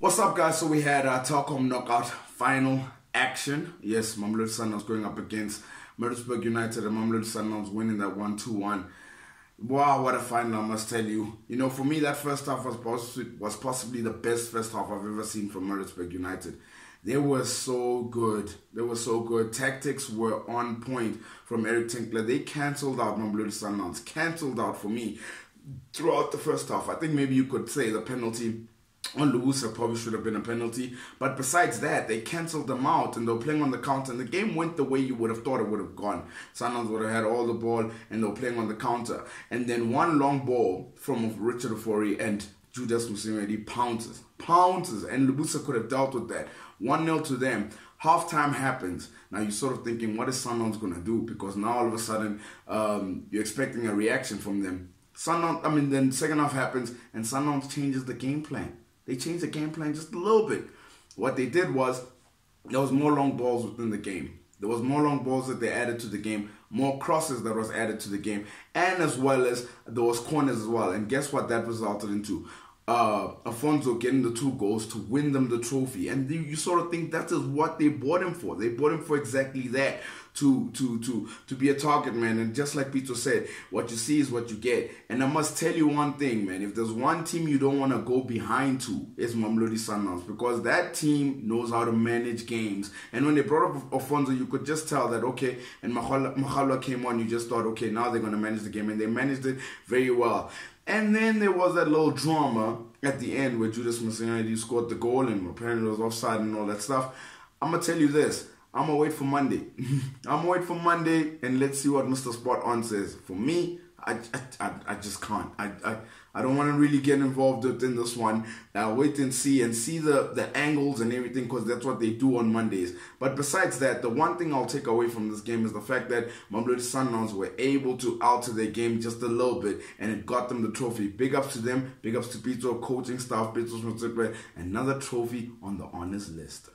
What's up, guys? So we had uh, a Telkom knockout final action. Yes, Mamelodi Sundowns going up against Maritzburg United, and Mamelodi Sundowns winning that one two one. Wow, what a final! I must tell you. You know, for me, that first half was possibly, was possibly the best first half I've ever seen from Maritzburg United. They were so good. They were so good. Tactics were on point from Eric Tinkler. They cancelled out Mamelodi Sundowns. Cancelled out for me throughout the first half. I think maybe you could say the penalty on Lebusa probably should have been a penalty. But besides that, they cancelled them out and they were playing on the counter. And the game went the way you would have thought it would have gone. Sundowns would have had all the ball and they were playing on the counter. And then one long ball from Richard Ofori and Judas Moseamedi pounces, pounces. And Lebusa could have dealt with that. 1 0 to them. Halftime happens. Now you're sort of thinking, what is Sundowns going to do? Because now all of a sudden um, you're expecting a reaction from them. Sundowns, I mean, then second half happens and Sundowns changes the game plan. They changed the game plan just a little bit. What they did was there was more long balls within the game. There was more long balls that they added to the game, more crosses that was added to the game, and as well as there was corners as well. And guess what that resulted into? uh, Affonso getting the two goals to win them the trophy. And you, you, sort of think that is what they bought him for. They bought him for exactly that. To, to to to be a target man. And just like Peter said what you see is what you get. And I must tell you one thing man. If there's one team you don't want to go behind to it's Mamelodi Sundowns. Because that team knows how to manage games. And when they brought up Affonso you could just tell that okay and Magaloa came on you just thought okay now they're going to manage the game. And they managed it very well. And then there was that little drama at the end where Judas Moseamedi scored the goal and apparently it was offside and all that stuff. I'm gonna tell you this. I'm gonna wait for Monday. I'm gonna wait for Monday and let's see what Mr. Spot On says. For me, I, I, I just can't. I, I, I don't want to really get involved in this one. I'll wait and see and see the, the angles and everything because that's what they do on Mondays. But besides that, the one thing I'll take away from this game is the fact that Mamelodi Sundowns were able to alter their game just a little bit and it got them the trophy. Big ups to them. Big ups to Pitso, coaching staff, Pitso Another trophy on the honors list.